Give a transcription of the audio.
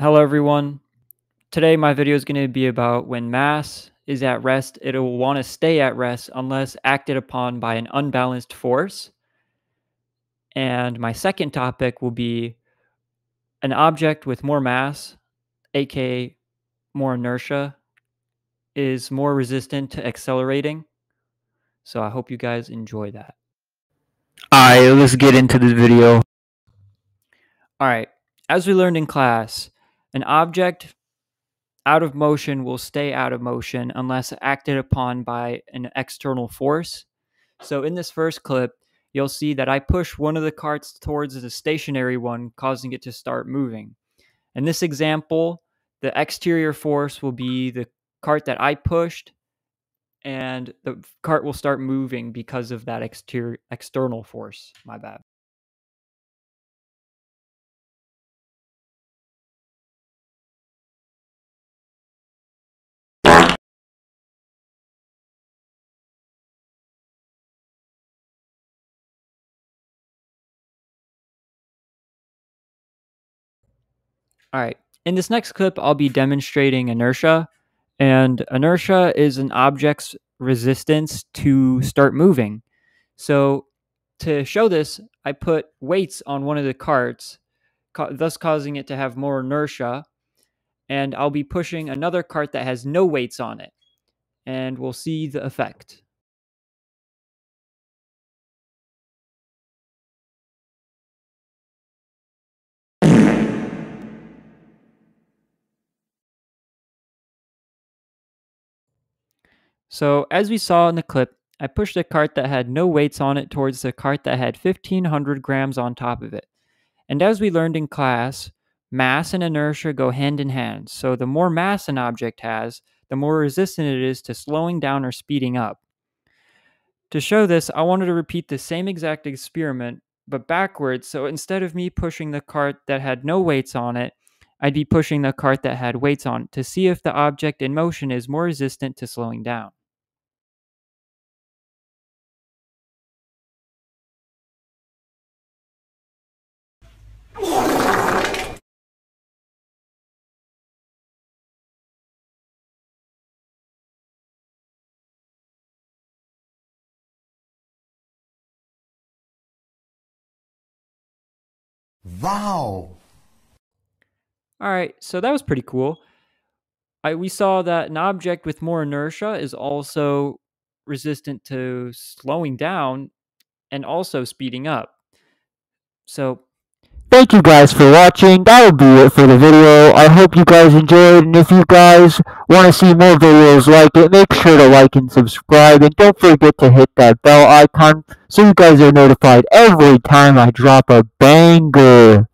Hello everyone. Today my video is going to be about when mass is at rest, it will want to stay at rest unless acted upon by an unbalanced force. And my second topic will be an object with more mass, aka more inertia, is more resistant to accelerating. So I hope you guys enjoy that. Alright, let's get into this video. Alright, as we learned in class, an object out of motion will stay out of motion unless acted upon by an external force. So in this first clip, you'll see that I push one of the carts towards the stationary one, causing it to start moving. In this example, the exterior force will be the cart that I pushed, and the cart will start moving because of that exterior external force. My bad. All right. In this next clip, I'll be demonstrating inertia. And inertia is an object's resistance to start moving. So to show this, I put weights on one of the carts, thus causing it to have more inertia. And I'll be pushing another cart that has no weights on it. And we'll see the effect. So as we saw in the clip, I pushed a cart that had no weights on it towards the cart that had 1500 grams on top of it. And as we learned in class, mass and inertia go hand in hand. So the more mass an object has, the more resistant it is to slowing down or speeding up. To show this, I wanted to repeat the same exact experiment, but backwards. So instead of me pushing the cart that had no weights on it, I'd be pushing the cart that had weights on it to see if the object in motion is more resistant to slowing down. Wow. All right, so that was pretty cool. I, we saw that an object with more inertia is also resistant to slowing down and also speeding up. So Thank you guys for watching. That'll be it for the video. I hope you guys enjoyed. And if you guys want to see more videos like it, make sure to like and subscribe. And don't forget to hit that bell icon so you guys are notified every time I drop a banger.